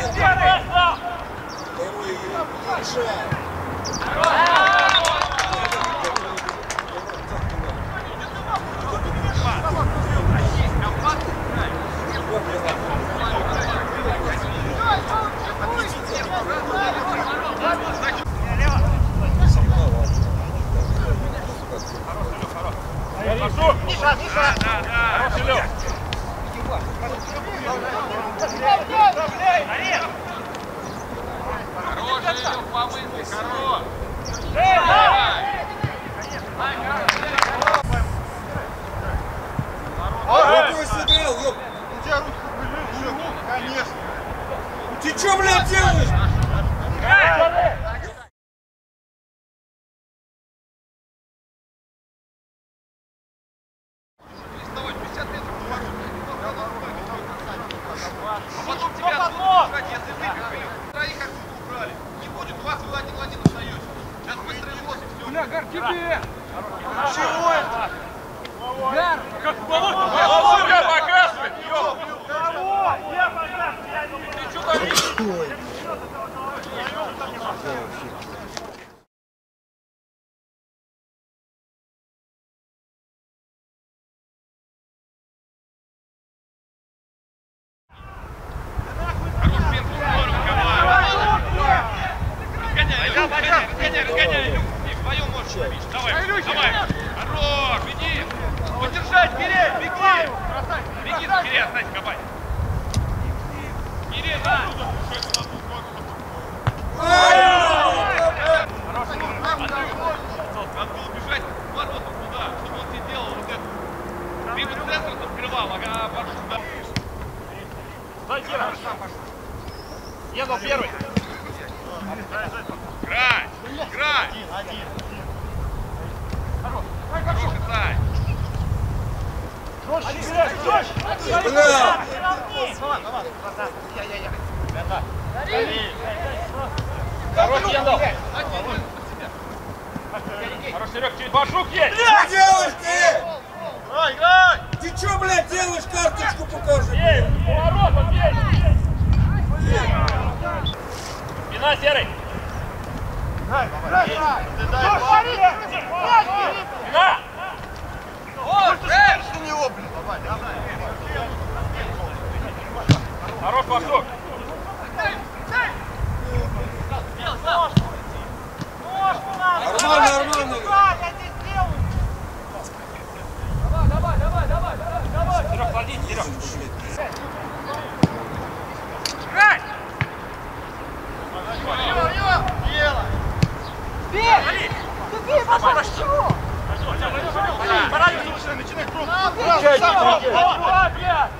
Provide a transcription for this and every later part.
Хороший, Лёв! Да, да, да! Хороший, Лёв! Ты чё, блядь, делаешь? Разгоняй, Илюх. Ты вдвоем можешь забить. Давай, давай. Хорош, иди. Поддержать, Кирей, беги. Беги, Кирей, оставь кабай. Кирей, да. Надо было бежать в ворота туда, чтобы он тебе делал вот это. Ты бы центр открывал, ага, пошел сюда. Стой, Кира. Еду первый. Играй! Играй! Хороший Сай! Бля! Хорош, Ендал! Хорош, Серег, через башук есть! Что делаешь ты? Играй, играй! Ты чё, блядь, делаешь? Карточку покажи. Есть! Поворотом есть! Спина, Серый! Спина! Хорош, башук! Нормально, нормально. Серег, клади, Серег! Играй! Гори.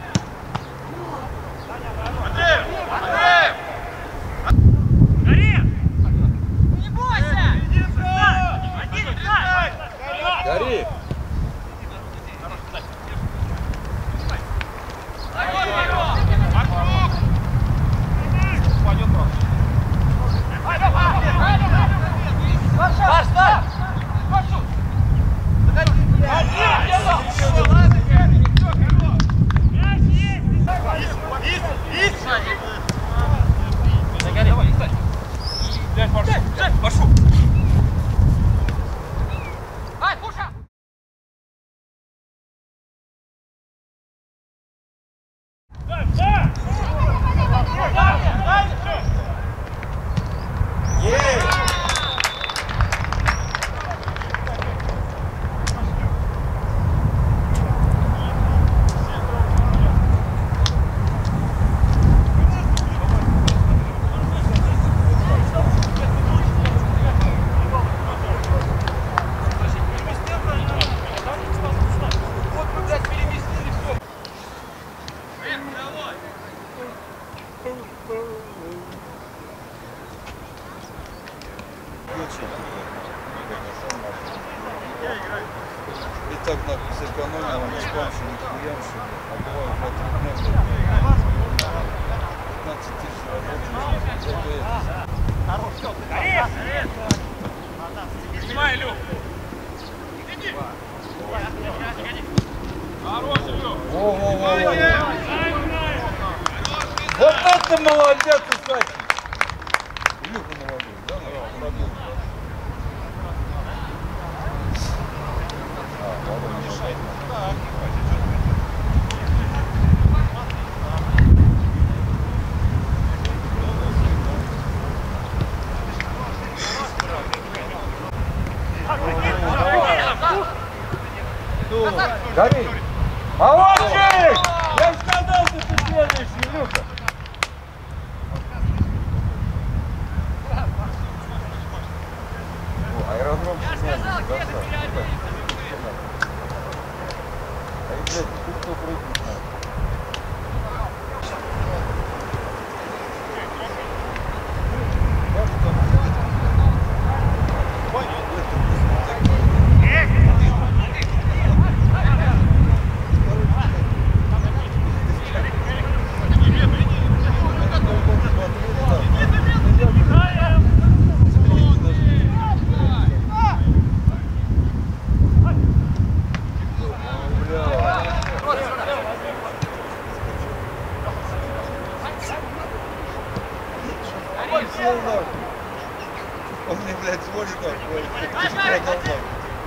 Он мне, блядь, звонит так, говорит, ты ж продолжал.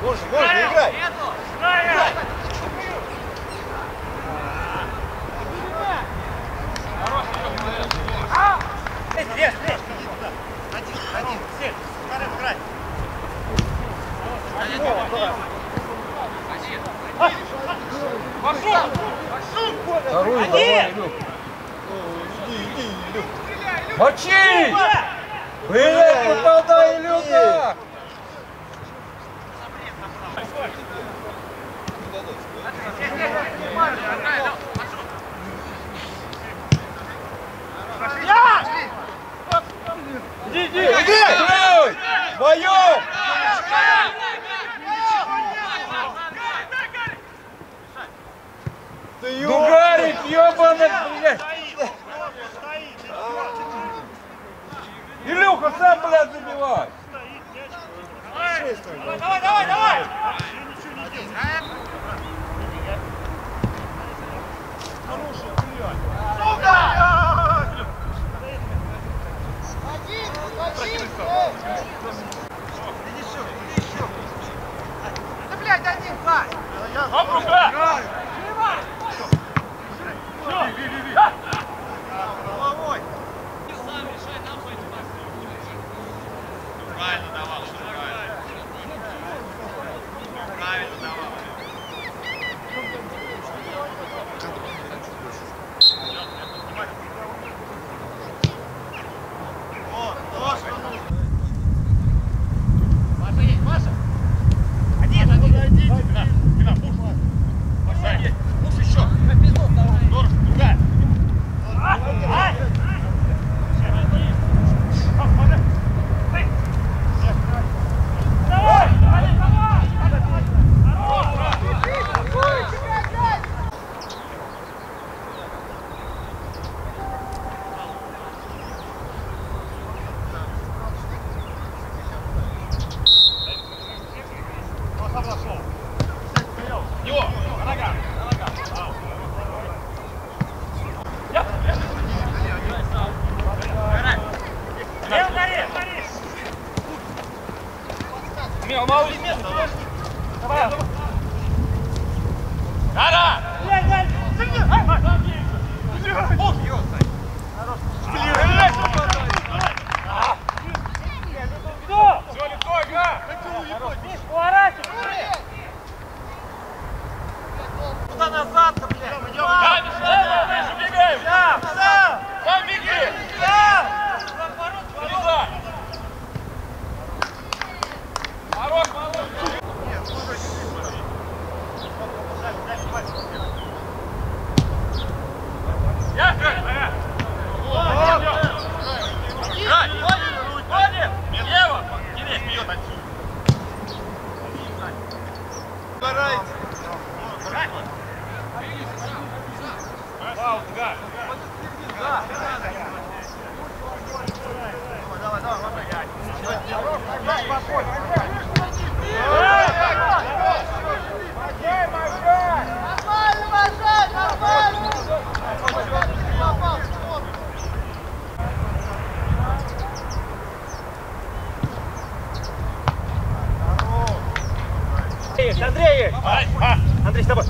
Можно, можно, играй! Вторую давай, Илюх. Иди, иди, Илюх. Мочи! Блядь, попадай, Илюха! Иди, иди! Стой! Вдвоем! Ты Ну, Гарик, ебаный, блядь! Илюха, сам, блядь, забивай! Давай, давай, давай! Да, блядь, один, Сань! Головой! Давай, спокойно! Нормально, Маша, нормально! Попал, смотри. Андрей есть! Андрей, с тобой!